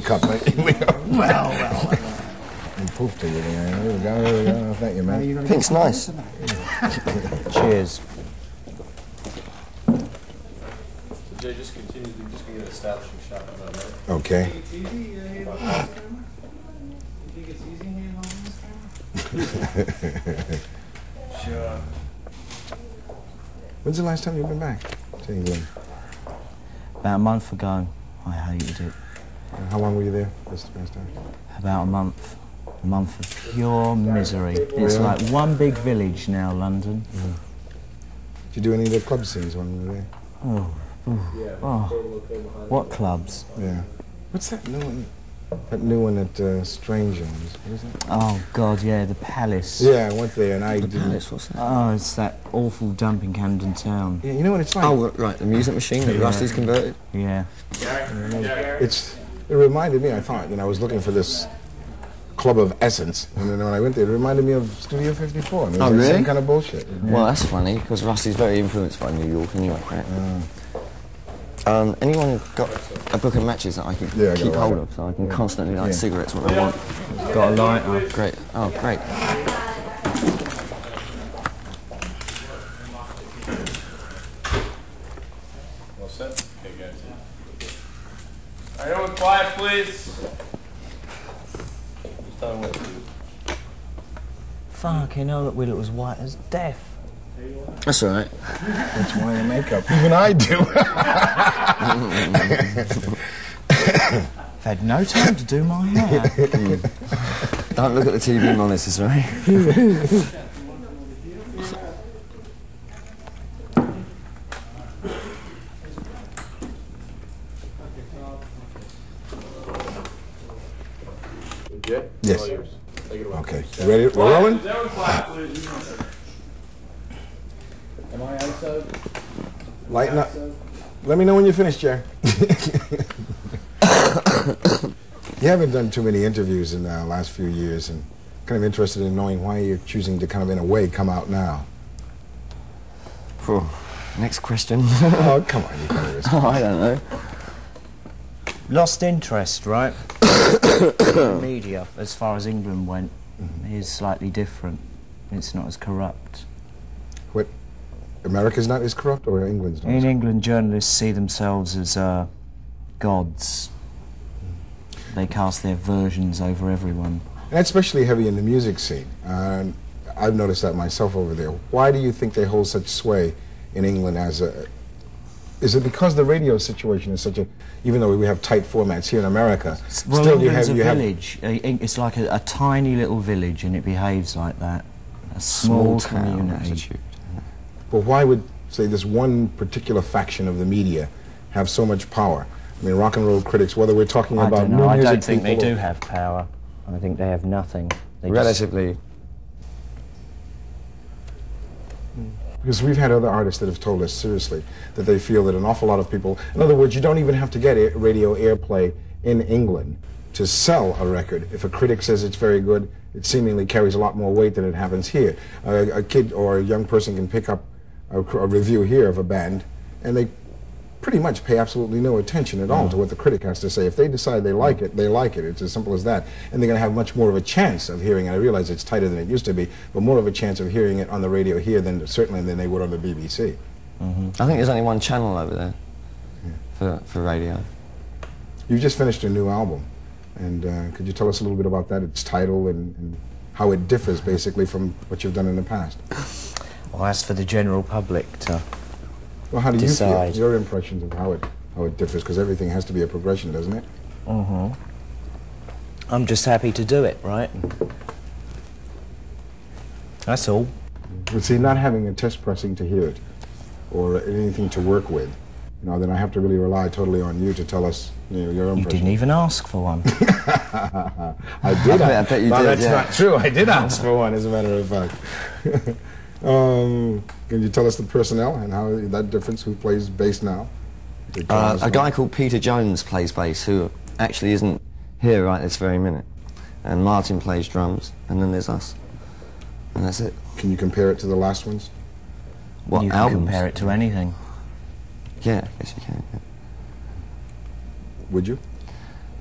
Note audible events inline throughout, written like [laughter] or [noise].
champagne cup. Right? [laughs] Well, well. and poof to you. There we go. There we go. Thank you, man. Pink's nice. [laughs] Cheers. So Jay, just continue, you're just gonna get an establishing shot of that, right? Okay. It's easy. Hand on this camera. You think it's easy hand on this camera? [laughs] sure. When's the last time you've been back to England? About a month ago, I hated it. How long were you there? This the last time? About a month. A month of pure misery. It's Really? like one big village now, London. Did you do any of the club scenes when you were there? Oh, oh. What clubs? Yeah. What's that new one? That new one at uh, Strange Ones. What is it? Oh, God, yeah, the Palace. Yeah, I went there and I didn't. Palace, what's that? Oh, it's that awful dump in Camden Town. Yeah, you know what it's like? Oh, right, the music machine that Yeah. Rusty's converted. Yeah. It's. It reminded me. I thought, you know, I was looking for this club of essence, and then when I went there, it reminded me of Studio 54. I mean, it was Oh, the same kind of bullshit. Well, that's funny because Rusty's very influenced by New York anyway, right? Um, anyone got a book of matches that I can Yeah, keep a hold of so I can constantly light Yeah. cigarettes when I want? Got a lighter. Great. Oh, great. All set? Okay, guys. All right, everyone quiet, please. Just tell me what to do. Fucking hell, that Will was white as death. That's all right. That's why I makeup. Even I do. [laughs] I've had no time to do my hair. [laughs] Don't look at the TV monitors, [laughs] right? Jay? Yes. All yours. Take it away. okay. You ready? We're rolling? Quiet, everyone quiet, please. Am I ISO? Lighten up. Let me know when you're finished, Jerry. you haven't done too many interviews in the last few years, and kind of interested in knowing why you're choosing to kind of, in a way, come out now. Phew. Next question. [laughs] oh, come on, you can do this. [laughs] I don't know. Lost interest, right? [coughs] Media, as far as England went, is slightly different. It's not as corrupt. What? America's not as corrupt, or England's not? In England, journalists see themselves as uh, gods. They cast their versions over everyone. And that's especially heavy in the music scene. Um, I've noticed that myself over there. Why do you think they hold such sway in England as a... Is it because the radio situation is such a... Even though we have tight formats here in America, Well, still you England's have... a You have village. Uh, It's like a, a tiny little village, and it behaves like that. A small, town community. attitude. but why would, say, this one particular faction of the media have so much power? I mean, rock and roll critics, whether we're talking I about don't know. new I music don't think they do have power. I think they have nothing. They just- Relatively. Because we've had other artists that have told us seriously that they feel that an awful lot of people, in other words, you don't even have to get radio airplay in England to sell a record. If a critic says it's very good, it seemingly carries a lot more weight than it happens here. A kid or a young person can pick up a, a review here of a band, and they pretty much pay absolutely no attention at all to what the critic has to say. If they decide they like it, they like it. It's as simple as that. And they're going to have much more of a chance of hearing it. I realize it's tighter than it used to be, but more of a chance of hearing it on the radio here than certainly than they would on the BBC. I think there's only one channel over there for, for radio. You've just finished a new album, and uh, could you tell us a little bit about that, its title, and, and how it differs basically from what you've done in the past? Well, that's for the general public to. Well, how do you Decide. feel? Your impressions of how it how it differs, because everything has to be a progression, doesn't it? Mm-hmm. I'm just happy to do it, right? That's all. But see, not having a test pressing to hear it, or anything to work with, you know, then I have to really rely totally on you to tell us you know, your You impression. didn't even ask for one. [laughs] I did. I bet- I bet you no, did, That's yeah. not true. I did ask for one, as a matter of fact. [laughs] um, can you tell us the personnel and how that difference? Who plays bass now? Uh, a now? guy called Peter Jones plays bass, who actually isn't here right this very minute. And Martin plays drums, and then there's us. And that's it. Can you compare it to the last ones? What you can albums? compare it to anything. Yeah, I guess you can. yeah. Would you?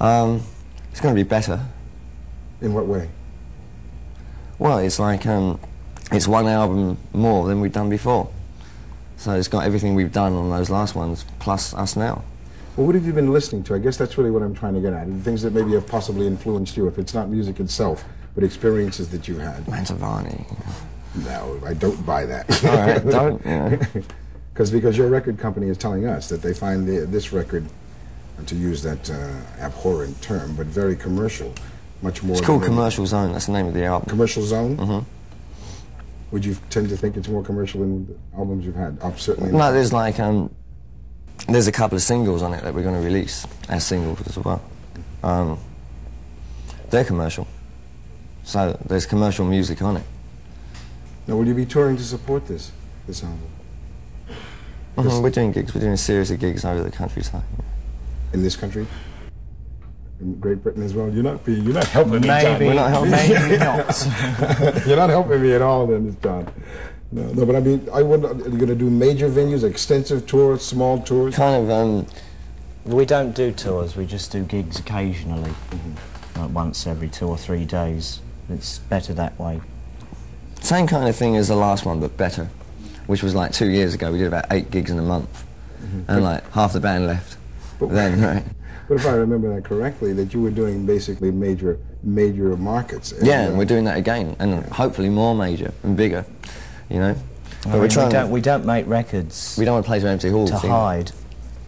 Um, it's going to be better. In what way? Well, it's like um, it's one album more than we've done before. So it's got everything we've done on those last ones, plus us now. Well, what have you been listening to? I guess that's really what I'm trying to get at. Things that maybe have possibly influenced you, if it's not music itself, but experiences that you had. Mantovani. No, I don't buy that. All right, [laughs] don't. Because because your record company is telling us that they find the, this record, uh, to use that uh, abhorrent term, but very commercial, much more. It's called Commercial Zone. That's the name of the album. Commercial Zone. Mhm. Would you tend to think it's more commercial than the albums you've had? Certainly. No, there's like um, there's a couple of singles on it that we're going to release as singles as well. Um, they're commercial, so there's commercial music on it. Now, will you be touring to support this this album Mhm, We're doing gigs. We're doing a series of gigs over the countryside. in this country? In Great Britain as well. You're not being, you're not helping me, John. Maybe, We're not helping. maybe not. [laughs] You're not helping me at all, then, John. No, no, but I mean, I would. Are you going to do major venues, extensive tours, small tours? Kind of. Um, we don't do tours, we just do gigs occasionally, like once every two or three days. It's better that way. Same kind of thing as the last one, but better, which was like two years ago. We did about eight gigs in a month, and like half the band left. But- [laughs] then, right? But if I remember that correctly, that you were doing basically major, major markets. And, Yeah, uh, and we're doing that again, and hopefully more major and bigger, you know. But I mean, we're trying. we, don't, we don't make records we don't want to play to empty halls. to hide.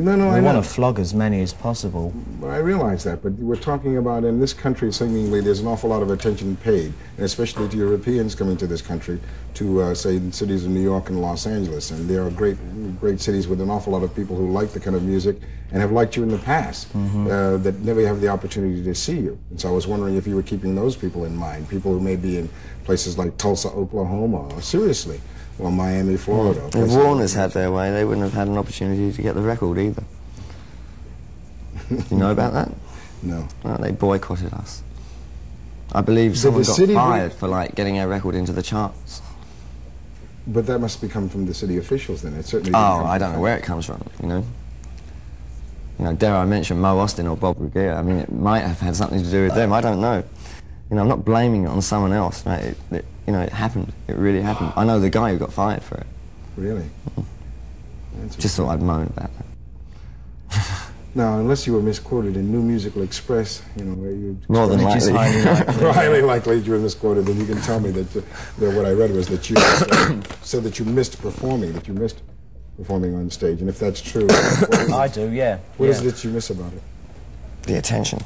No, no, I we know. want to flog as many as possible. I realize that, but we're talking about in this country, seemingly there's an awful lot of attention paid, and especially to Europeans coming to this country, to uh, say the cities of New York and Los Angeles, and there are great, great cities with an awful lot of people who like the kind of music and have liked you in the past, uh, that never have the opportunity to see you. And so I was wondering if you were keeping those people in mind, people who may be in places like Tulsa, Oklahoma, seriously, or Miami, Florida. or If Warner's had their way, they wouldn't have had an opportunity to get the record either. you know about that? [laughs] No. Well, they boycotted us. I believe Did someone got fired for like getting our record into the charts. But that must be come from the city officials then. It certainly. Oh, I don't know where it comes from. You know. You know, dare I mention Mo Ostin or Bob Regehr? I mean, it might have had something to do with them. I don't know. You know, I'm not blaming it on someone else. Right? It, it, you know, it happened. It really happened. I know the guy who got fired for it. Really? That's Just thought I'd moan about that. [laughs] Now, unless you were misquoted in New Musical Express, you know, where you More than likely. highly [laughs] likely. highly likely you were misquoted, then you can tell me that, that what I read was that you [coughs] uh, said that you missed performing, that you missed performing on stage, and if that's true, [coughs] I do, yeah. what yeah. is it that you miss about it? the attention.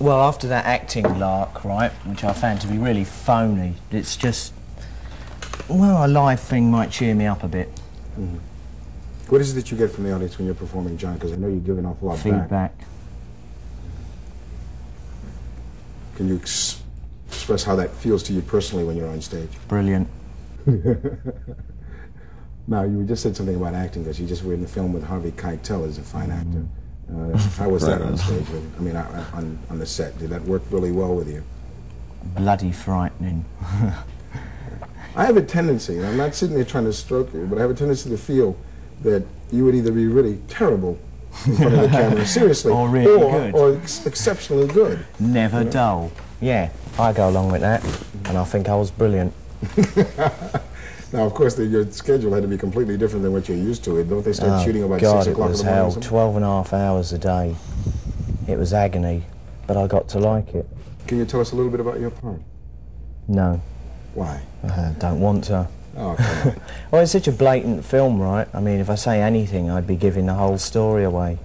Well, after that acting lark, right, which I found to be really phony, it's just, well, a live thing might cheer me up a bit. Mm-hmm. What is it that you get from the audience when you're performing, John? Because I know you're giving off a lot back. Feedback. Can you ex- express how that feels to you personally when you're on stage? Brilliant. [laughs] Now, you just said something about acting because you just were in the film with Harvey Keitel as a fine actor. Mm. Uh, how was that on stage? With, I mean, uh, on, on the set, did that work really well with you? Bloody frightening. I have a tendency, and I'm not sitting there trying to stroke you, but I have a tendency to feel that you would either be really terrible in front of the [laughs] camera, seriously, Or really or, good. or ex- exceptionally good. Never dull. Yeah, I go along with that, and I think I was brilliant. [laughs] Now, of course, the, your schedule had to be completely different than what you're used to. It don't they start Oh, shooting about God, six it o'clock in was the morning? or hell. something? 12 and a half hours a day. It was agony, but I got to like it. Can you tell us a little bit about your part? No, Why? I don't want to. Oh, come. [laughs] Well, it's such a blatant film, right? I mean, if I say anything, I'd be giving the whole story away.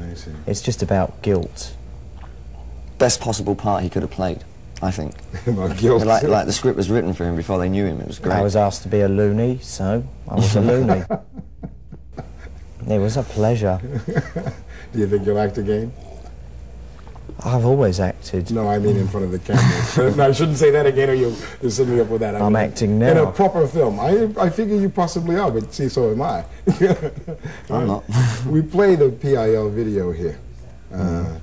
I see. It's just about guilt. Best possible part he could have played, I think. about [laughs] guilt. like, like the script was written for him before they knew him. It was great. I was asked to be a loony, so I was a loony. [laughs] It was a pleasure. Do you think you'll act again? I've always acted. No, I mean in front of the camera. [laughs] no, I shouldn't say that again, or you'll, you'll set me up with that. I I'm mean, acting In a proper film. I, I figure you possibly are, but see, so am I. I'm not. we play the PIL video here, uh, Mm-hmm.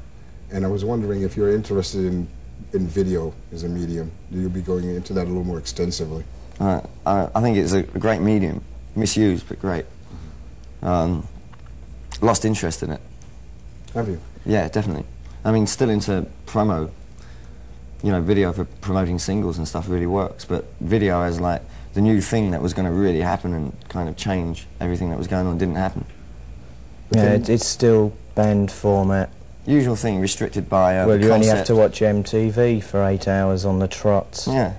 and I was wondering if you're interested in, in video as a medium. You'll be going into that a little more extensively? Uh, I, I think it's a, a great medium, misused but great. Um, lost interest in it. Have you? Yeah, definitely. I mean, still into promo. You know, video for promoting singles and stuff really works, but video as like the new thing that was going to really happen and kind of change everything that was going on didn't happen. Yeah, it, it's still band format. Usual thing, restricted by uh, well, the you only have to watch MTV for eight hours on the trot Yeah,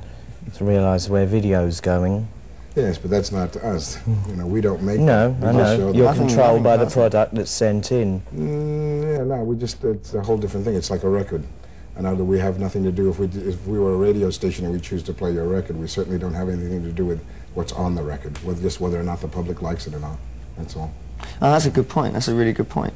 to realise where video's going. Yes, but that's not us. You know, we don't make. No, that. I know. You're controlled by the product that's sent in. Mm, yeah, no, we just, it's a whole different thing. It's like a record. And now that we have nothing to do, if we, if we were a radio station and we choose to play your record, we certainly don't have anything to do with what's on the record, with just whether or not the public likes it or not. That's all. oh, that's a good point. That's a really good point.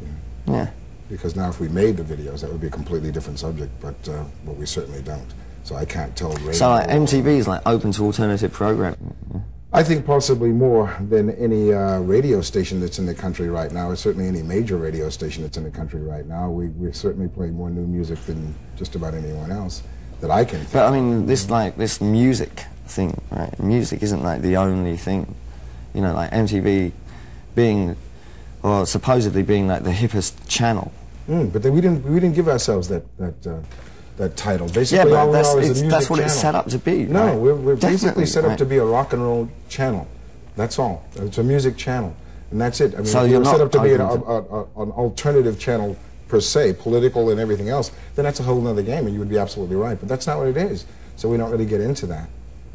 Yeah. Yeah. Because now if we made the videos, that would be a completely different subject, but, uh, but we certainly don't. So I can't tell radio. So MTV is like open to alternative programming. I think possibly more than any uh, radio station that's in the country right now, or certainly any major radio station that's in the country right now. We, we certainly play more new music than just about anyone else that I can think. But I mean, this like this music thing, right? Music isn't like the only thing. You know, like MTV being, or supposedly being like the hippest channel. Mm, but then we didn't we didn't give ourselves that that uh, that title. Basically, Yeah, but all we that's- are is a it's- music that's what it's set up to be, No, right? we're, we're basically set up right. to be a rock and roll channel. That's all. It's a music channel, and that's it. I mean, So you're were set up to be an, a, a, a- an alternative channel per se, political and everything else, then that's a whole other game, and you would be absolutely right. But that's not what it is. So we don't really get into that.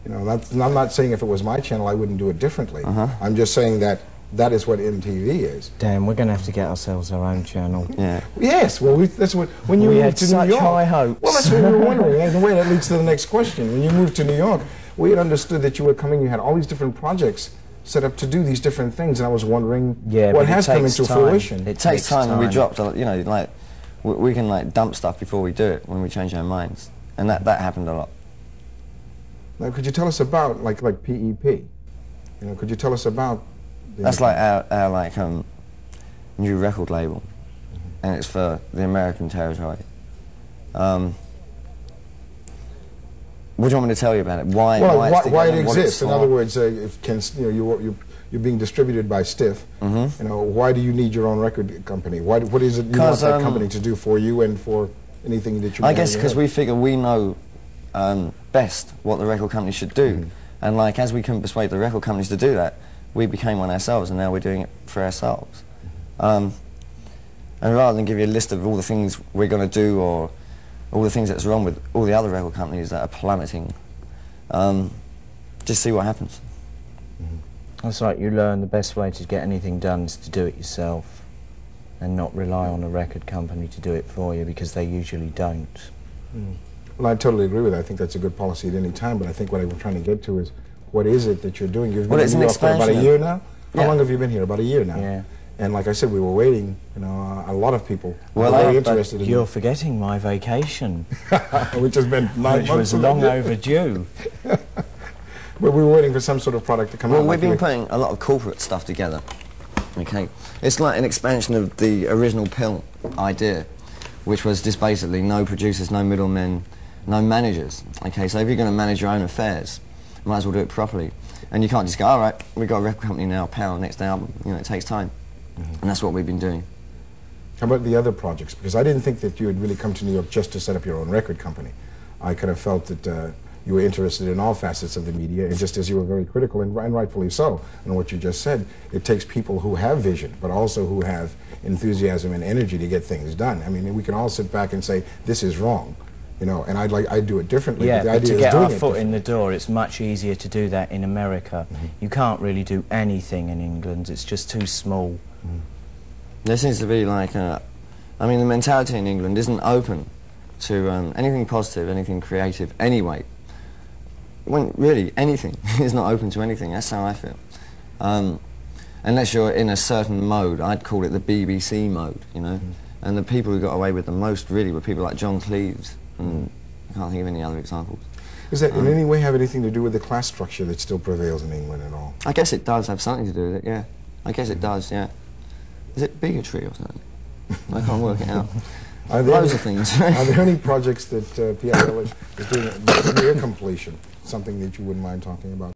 You know, that's, I'm not saying if it was my channel, I wouldn't do it differently. Uh-huh. I'm just saying that that is what MTV is. Damn, we're going to have to get ourselves our own channel. Yeah. Yes, well, we, that's what when you We moved had to such New York. high hopes. Well, that's what we were wondering. And the way that leads to the next question. When you moved to New York, we had understood that you were coming. You had all these different projects set up to do these different things, and I was wondering Yeah, what but has come into time. fruition. It It takes takes time, and we time. dropped. a- You know, like we, we can like dump stuff before we do it when we change our minds, and that that happened a lot. now, could you tell us about like like PEP? You know, could you tell us about? That's like our, our like um, new record label, and it's for the American territory. Um, what do you want me to tell you about it? Why? well, why, why, why it exists. In other words, uh, if can you know you you you're being distributed by Stiff. Mhm. You know, why do you need your own record company? Why, what is it you want that um, company to do for you and for anything that you? I guess because we figure we know um, best what the record company should do, Mm-hmm. and like as we can persuade the record companies to do that, we became one ourselves, and now we're doing it for ourselves. Um, and rather than give you a list of all the things we're going to do or all the things that's wrong with all the other record companies that are plummeting, um, just see what happens. That's right, you learn the best way to get anything done is to do it yourself and not rely on a record company to do it for you because they usually don't. Well, I totally agree with that. I think that's a good policy at any time. But I think what I'm trying to get to is, what is it that you're doing? You've been Well, in New York for about a year now. How Yeah. long have you been here? About a year now. Yeah. And like I said, we were waiting. You know, a lot of people Well, were very I- interested in You're forgetting my vacation, [laughs] which has been nine which months was long overdue. [laughs] But we were waiting for some sort of product to come Well, out. Well, we've like been you- putting a lot of corporate stuff together. Okay, it's like an expansion of the original PIL idea, which was just basically no producers, no middlemen, no managers. Okay, so if you're going to manage your own affairs, might as well do it properly. And you can't just go, all right, we've got a record company now, pound, next album. You know, it takes time. And that's what we've been doing. How about the other projects? Because I didn't think that you had really come to New York just to set up your own record company. I kind of felt that uh, you were interested in all facets of the media, and just as you were very critical, and, and rightfully so, on what you just said, it takes people who have vision, but also who have enthusiasm and energy to get things done. I mean, we can all sit back and say, this is wrong, you know, and I'd like, I'd do it differently. Yeah, but the but idea to is get doing our foot in the door, it's much easier to do that in America. You can't really do anything in England, it's just too small. There seems to be like, a, I mean, the mentality in England isn't open to um, anything positive, anything creative, anyway. When really anything [laughs] is not open to anything. That's how I feel. Um, unless you're in a certain mode, I'd call it the BBC mode, you know. And the people who got away with the most really were people like John Cleese, and I can't think of any other examples. Does that Um, in any way have anything to do with the class structure that still prevails in England at all? I guess it does have something to do with it. Yeah, I guess it does. Yeah. Is it bigotry or something? I can't work it out. [laughs] Are there Loads any- of things. [laughs] Are there any projects that uh, PIL is is doing [coughs] near completion? Something that you wouldn't mind talking about?